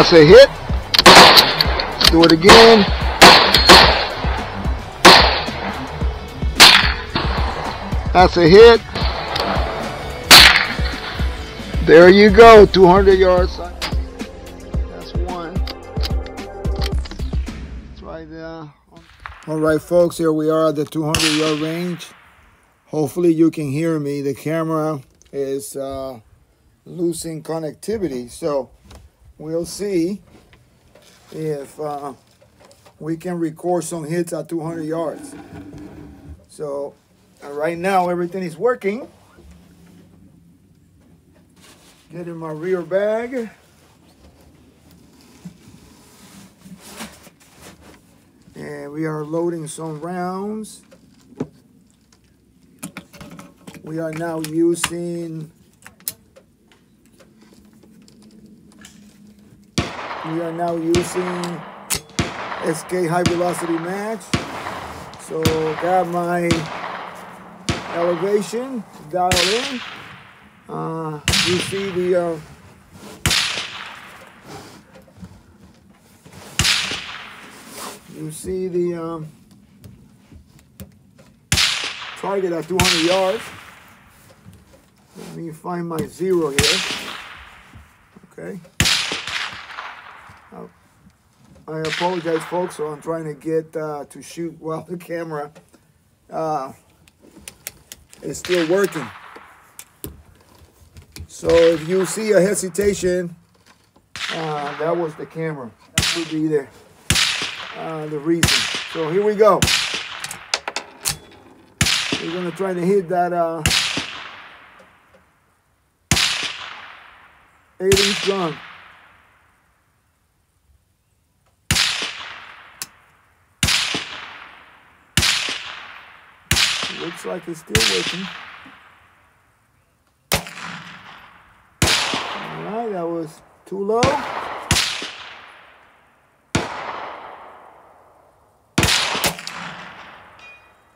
That's a hit. Do it again. That's a hit. There you go, 200 yards. That's one. That's right there. All right, folks, here we are at the 200 yard range. Hopefully you can hear me. The camera is uh, losing connectivity. So we'll see if uh, we can record some hits at 200 yards. So uh, right now everything is working. Get in my rear bag. And we are loading some rounds. We are now using we are now using SK high velocity match. So got my elevation dialed in. Uh, you see the uh, you see the um, target at 200 yards. Let me find my zero here. Okay. Uh, I apologize, folks. So I'm trying to get uh, to shoot while the camera uh, is still working. So if you see a hesitation, uh, that was the camera. That would be the, uh, the reason. So here we go. We're gonna try to hit that uh, eight inch drum. Looks like it's still working. Alright, that was too low.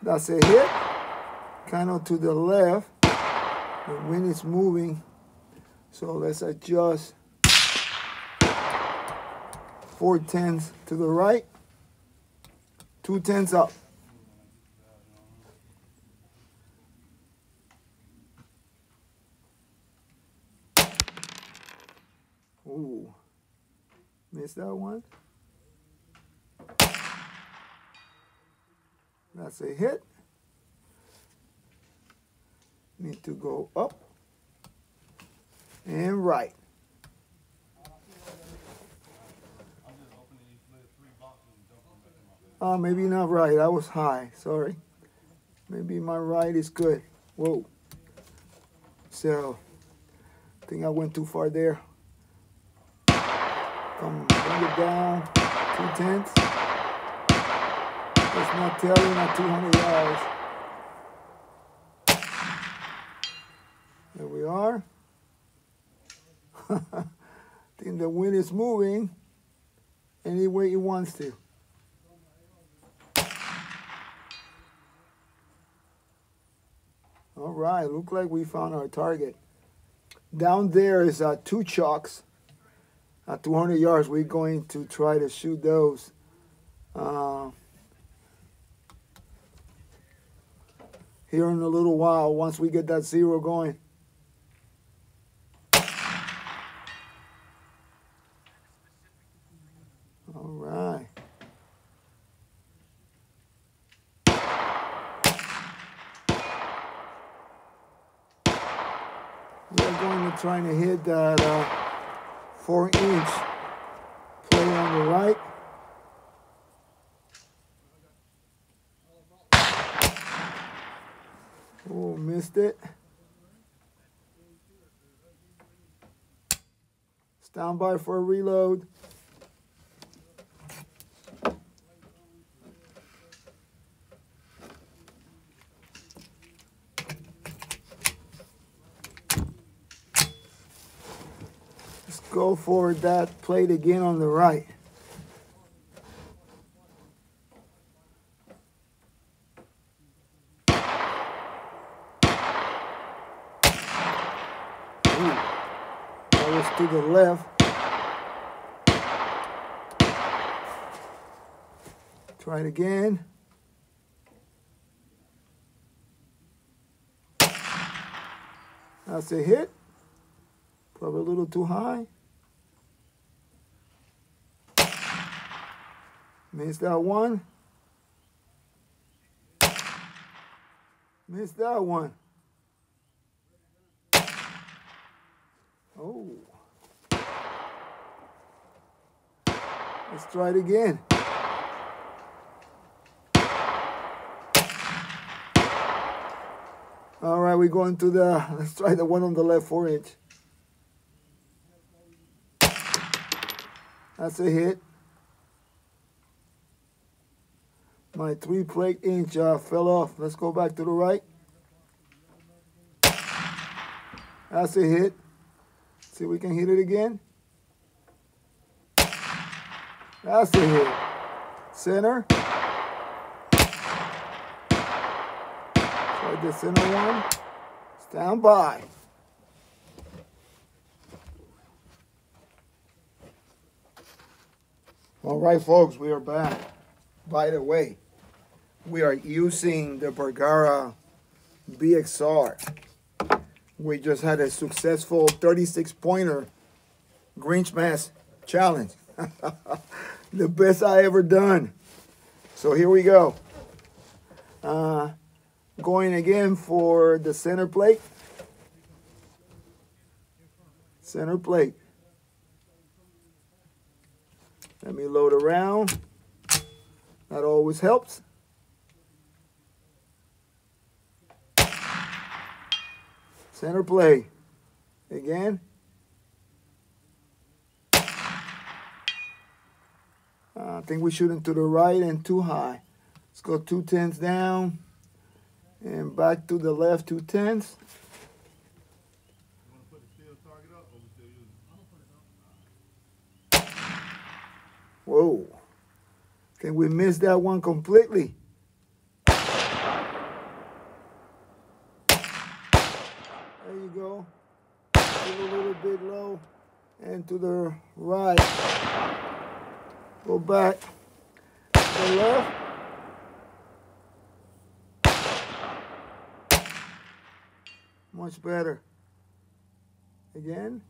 That's a hit. Kind of to the left. The wind is moving. So let's adjust four tenths to the right, two tenths up. Ooh, missed that one. That's a hit. Need to go up and right. Oh, maybe not right. I was high. Sorry. Maybe my right is good. Whoa. So, I think I went too far there. Come it down. Two tenths. It's not telling at 200 yards. There we are. I think the wind is moving any way it wants to. All right, look like we found our target. Down there is uh, two chalks at 200 yards. We're going to try to shoot those. Uh, here in a little while, once we get that zero going. All right. We're going to try to hit that uh, four inch play on the right. Oh, missed it. Stand by for a reload. go for that, plate again on the right. to the left. Try it again. That's a hit. Probably a little too high. Missed that one. Missed that one. Oh. Let's try it again. All right, we're going to the, let's try the one on the left four inch. That's a hit. My three plate inch uh, fell off. Let's go back to the right. That's a hit. See if we can hit it again. That's a hit. Center. Try the center one. Stand by. All right, folks, we are back. By the way, we are using the Bergara BXR. We just had a successful 36 pointer Grinch Mass challenge. the best I ever done. So here we go. Uh, going again for the center plate. Center plate. Let me load around. That always helps. Center play. Again. Uh, I think we're shooting to the right and too high. Let's go two tenths down and back to the left two tenths. Whoa. Can we miss that one completely? There you go. a little bit low and to the right. Go back to the left. Much better. Again.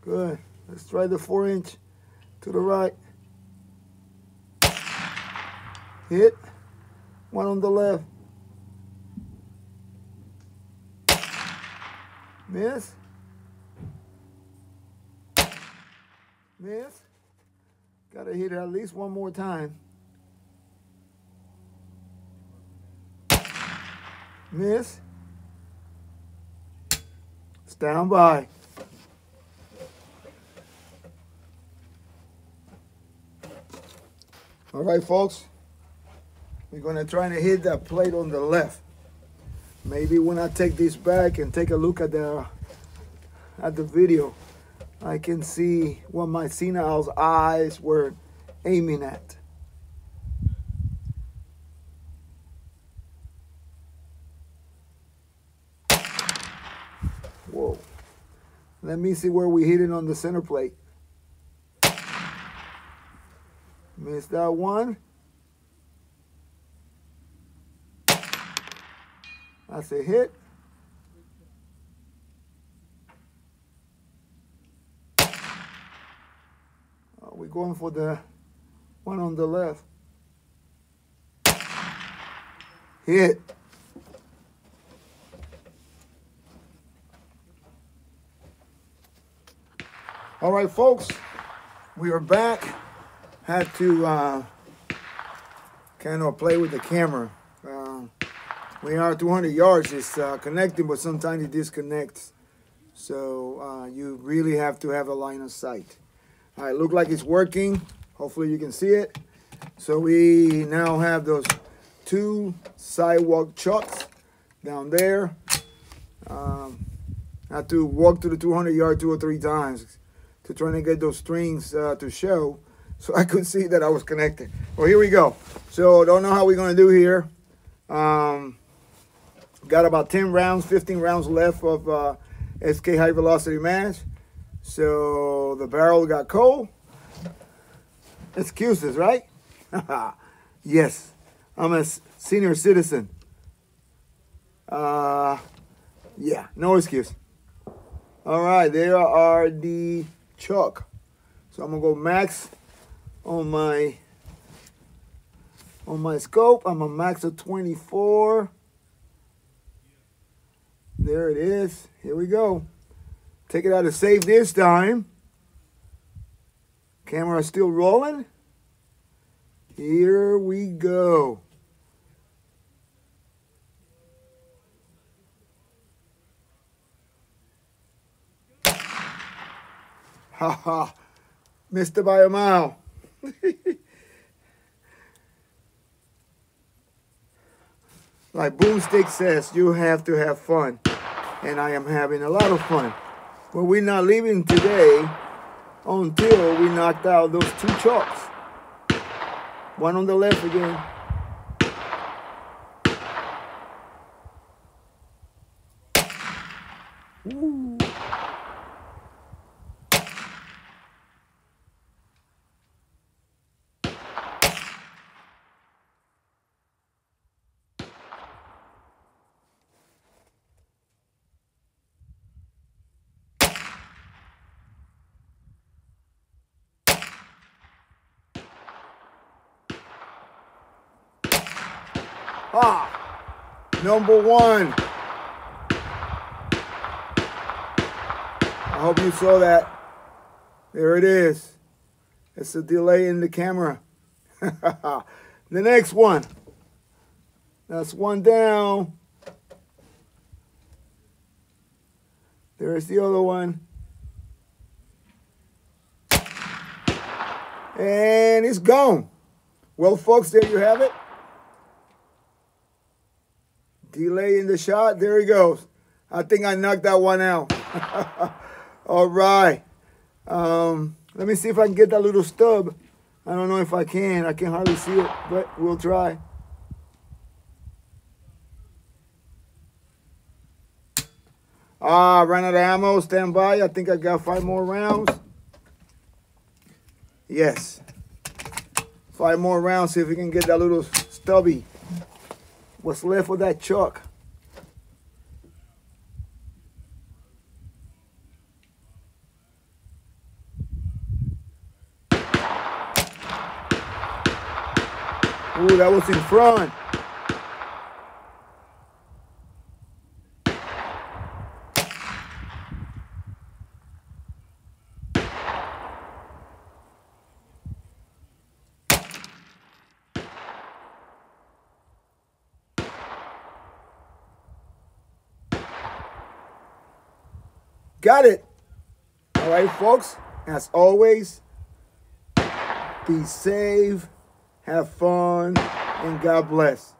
Good. Let's try the four inch to the right. Hit. One on the left. Miss. Miss. Gotta hit it at least one more time. Miss. Stand by. All right, folks. We're going to try to hit that plate on the left. Maybe when I take this back and take a look at the at the video, I can see what my senile's eyes were aiming at. Whoa. Let me see where we hit it on the center plate. Missed that one. That's a hit. Uh, we're going for the one on the left. Hit. All right, folks, we are back had to uh, kind of play with the camera. We are 200 yards, it's uh, connecting, but sometimes it disconnects. So uh, you really have to have a line of sight. All right, look like it's working. Hopefully you can see it. So we now have those two sidewalk chucks down there. Um, I have to walk to the 200 yard two or three times to try to get those strings uh, to show so I could see that I was connected. Well, here we go. So don't know how we're going to do here. Um, got about 10 rounds, 15 rounds left of uh, SK high velocity match. So the barrel got cold. excuses, right? yes, I'm a senior citizen. Uh, yeah, no excuse. All right, there are the chuck. So I'm gonna go max on my on my scope. I'm a max of 24. There it is. Here we go. Take it out of save this time. Camera still rolling. Here we go. Ha ha. Missed it by a mile. like Boomstick says, you have to have fun. And I am having a lot of fun. But we're not leaving today until we knocked out those two chalks. One on the left again. Ooh. Ah, number one. I hope you saw that. There it is. It's a delay in the camera. the next one. That's one down. There's the other one. And it's gone. Well, folks, there you have it. Delay in the shot. There he goes. I think I knocked that one out. All right. Um, let me see if I can get that little stub. I don't know if I can. I can hardly see it, but we'll try. Ah, ran out of ammo. Stand by. I think I got five more rounds. Yes. Five more rounds. See if we can get that little stubby. What's left of that chuck? Ooh, that was in front. Got it. All right, folks. As always, be safe, have fun, and God bless.